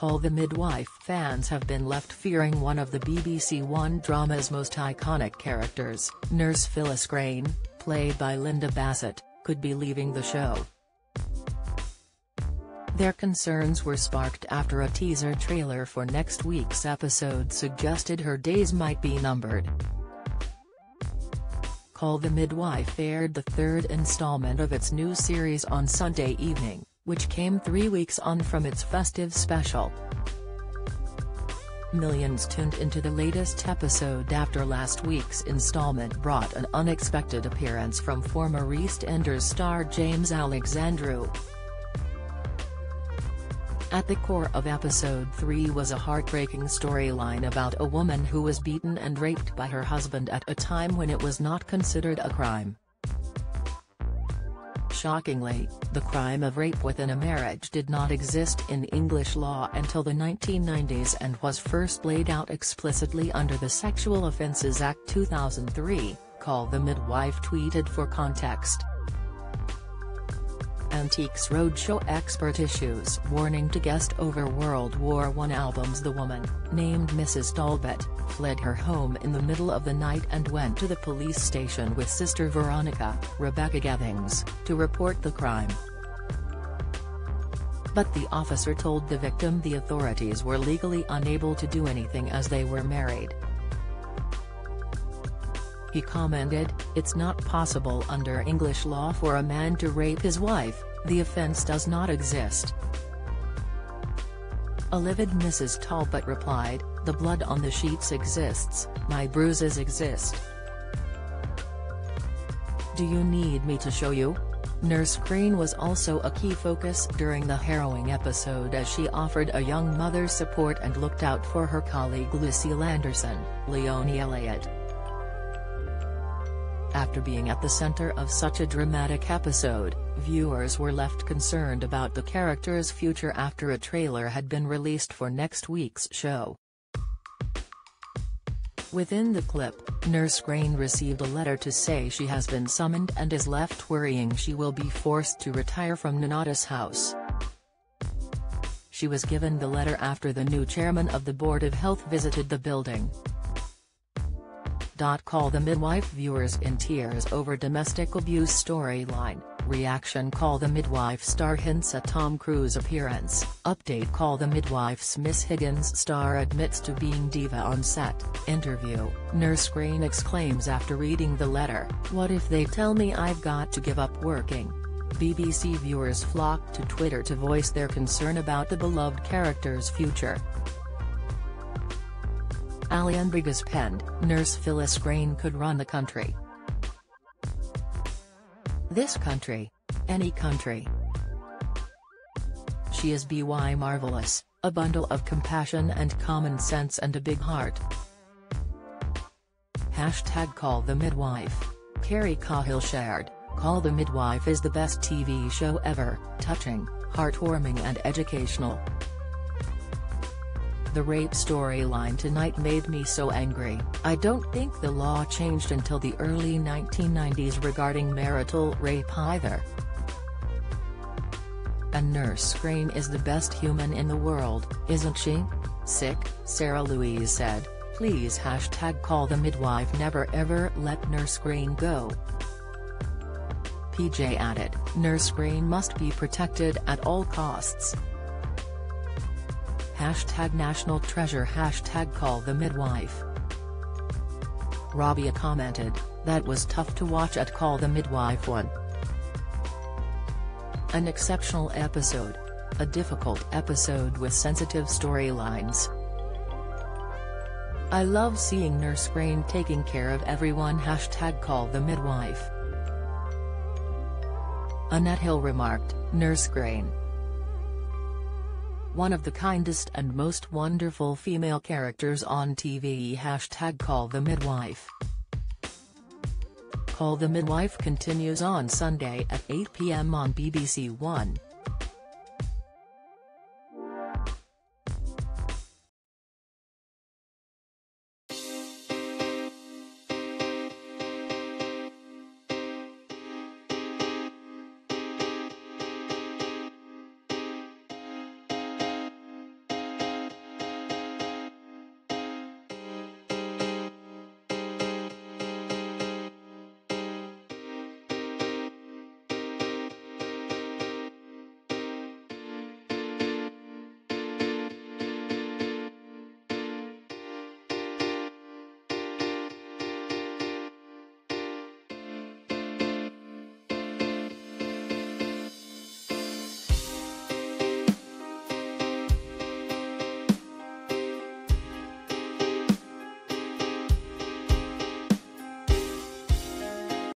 Call the Midwife fans have been left fearing one of the BBC One drama's most iconic characters, Nurse Phyllis Crane, played by Linda Bassett, could be leaving the show. Their concerns were sparked after a teaser trailer for next week's episode suggested her days might be numbered. Call the Midwife aired the third installment of its new series on Sunday evening, which came three weeks on from its festive special. Millions tuned into the latest episode after last week's installment brought an unexpected appearance from former EastEnders star James Alexandrou. At the core of episode 3 was a heartbreaking storyline about a woman who was beaten and raped by her husband at a time when it was not considered a crime. Shockingly, the crime of rape within a marriage did not exist in English law until the 1990s and was first laid out explicitly under the Sexual Offences Act 2003, call the midwife tweeted for context. Antiques Roadshow expert issues warning to guest over World War I albums The woman, named Mrs. Talbot, fled her home in the middle of the night and went to the police station with sister Veronica, Rebecca Gethings, to report the crime. But the officer told the victim the authorities were legally unable to do anything as they were married. He commented, It's not possible under English law for a man to rape his wife, the offence does not exist. A livid Mrs. Talbot replied, The blood on the sheets exists, my bruises exist. Do you need me to show you? Nurse Crane was also a key focus during the harrowing episode as she offered a young mother support and looked out for her colleague Lucille Anderson, Leonie Elliott. After being at the center of such a dramatic episode, viewers were left concerned about the character's future after a trailer had been released for next week's show. Within the clip, Nurse Crane received a letter to say she has been summoned and is left worrying she will be forced to retire from Nonnatus House. She was given the letter after the new chairman of the Board of Health visited the building. Call the midwife viewers in tears over domestic abuse storyline, reaction Call the midwife star hints at Tom Cruise appearance, update Call the midwife's Miss Higgins star admits to being diva on set, interview, Nurse Crane exclaims after reading the letter, what if they tell me I've got to give up working? BBC viewers flocked to Twitter to voice their concern about the beloved character's future. Ali Enriquez penned, Nurse Phyllis Crane could run the country. This country. Any country. She is BY marvelous, a bundle of compassion and common sense and a big heart. Hashtag call the midwife. Carrie Cahill shared, Call the Midwife is the best TV show ever, touching, heartwarming and educational. The rape storyline tonight made me so angry, I don't think the law changed until the early 1990s regarding marital rape either. A nurse Crane is the best human in the world, isn't she? Sick, Sarah Louise said, please hashtag call the midwife never ever let Nurse Crane go. PJ added, Nurse Crane must be protected at all costs. Hashtag National Treasure Hashtag Call the Midwife. Rabia commented, that was tough to watch at Call the Midwife 1. An exceptional episode. A difficult episode with sensitive storylines. I love seeing Nurse Crane taking care of everyone Hashtag Call the Midwife. Annette Hill remarked, Nurse Crane, one of the kindest and most wonderful female characters on TV Hashtag Call the Midwife Call the Midwife continues on Sunday at 8 p.m. on BBC One.